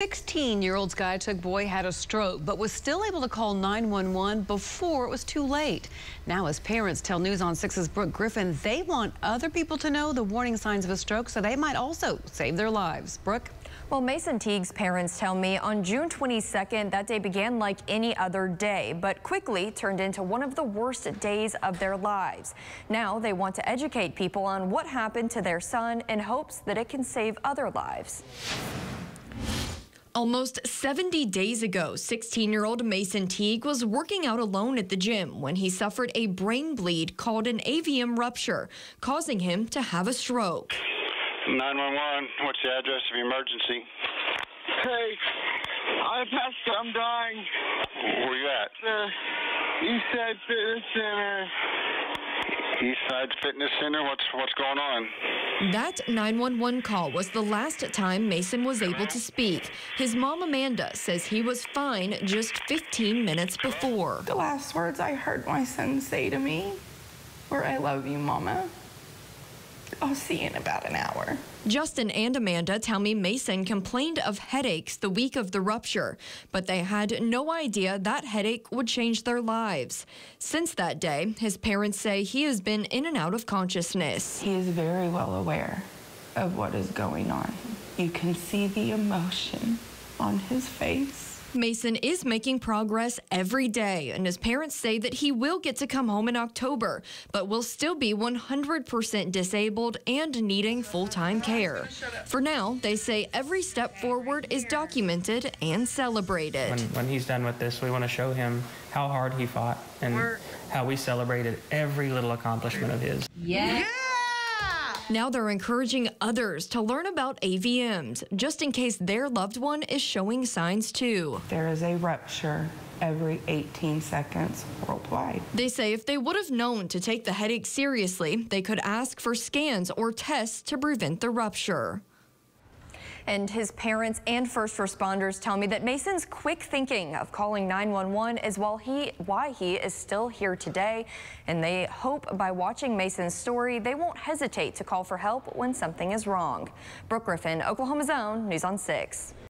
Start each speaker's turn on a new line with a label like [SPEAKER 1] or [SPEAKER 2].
[SPEAKER 1] 16-year-old Skiatook boy had a stroke, but was still able to call 911 before it was too late. Now, as parents tell News on 6's Brooke Griffin, they want other people to know the warning signs of a stroke so they might also save their lives. Brooke?
[SPEAKER 2] Well, Mason Teague's parents tell me on June 22nd, that day began like any other day, but quickly turned into one of the worst days of their lives. Now they want to educate people on what happened to their son in hopes that it can save other lives. Almost 70 days ago, 16-year-old Mason Teague was working out alone at the gym when he suffered a brain bleed called an AVM rupture, causing him to have a stroke.
[SPEAKER 3] 911, what's the address of the emergency?
[SPEAKER 4] Hey, I passed, I'm dying.
[SPEAKER 3] Where are you at?
[SPEAKER 4] Uh, the Eastside Fitness Center.
[SPEAKER 3] Eastside Fitness Center, what's, what's going on?
[SPEAKER 2] That 911 call was the last time Mason was able to speak. His mom, Amanda, says he was fine just 15 minutes before.
[SPEAKER 5] The last words I heard my son say to me were, I love you, Mama. I'll see you in about an hour.
[SPEAKER 2] Justin and Amanda tell me Mason complained of headaches the week of the rupture, but they had no idea that headache would change their lives. Since that day, his parents say he has been in and out of consciousness.
[SPEAKER 5] He is very well aware of what is going on. You can see the emotion on his face.
[SPEAKER 2] Mason is making progress every day, and his parents say that he will get to come home in October, but will still be 100% disabled and needing full-time care. For now, they say every step forward is documented and celebrated.
[SPEAKER 6] When, when he's done with this, we want to show him how hard he fought and how we celebrated every little accomplishment of his.
[SPEAKER 1] Yeah.
[SPEAKER 2] Now they're encouraging others to learn about AVMs, just in case their loved one is showing signs too.
[SPEAKER 5] There is a rupture every 18 seconds worldwide.
[SPEAKER 2] They say if they would have known to take the headache seriously, they could ask for scans or tests to prevent the rupture. And his parents and first responders tell me that Mason's quick thinking of calling 911 is while he, why he is still here today. And they hope by watching Mason's story, they won't hesitate to call for help when something is wrong. Brooke Griffin, Oklahoma's Own, News on 6.